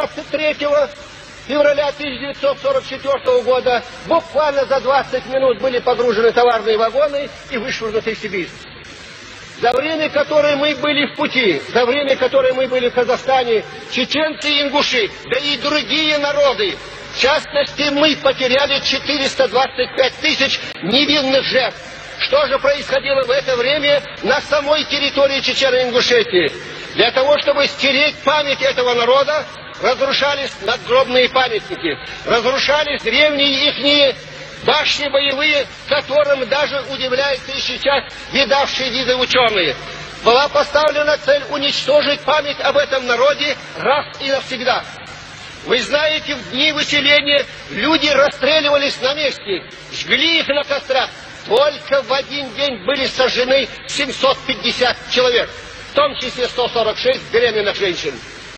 23 февраля 1944 года буквально за 20 минут были погружены товарные вагоны и вышвырнуты в Сибирь. За время, которое мы были в пути, за время, которое мы были в Казахстане, чеченцы и ингуши, да и другие народы, в частности, мы потеряли 425 тысяч невинных жертв. Что же происходило в это время на самой территории Чечено-Ингушетии? Для того, чтобы стереть память этого народа, разрушались надгробные памятники, разрушались древние ихние башни боевые, которым даже удивляются и сейчас видавшие виды ученые. Была поставлена цель уничтожить память об этом народе раз и навсегда. Вы знаете, в дни выселения люди расстреливались на месте, жгли их на кострах. Только в один день были сожжены 750 человек, в том числе 146 беременных женщин.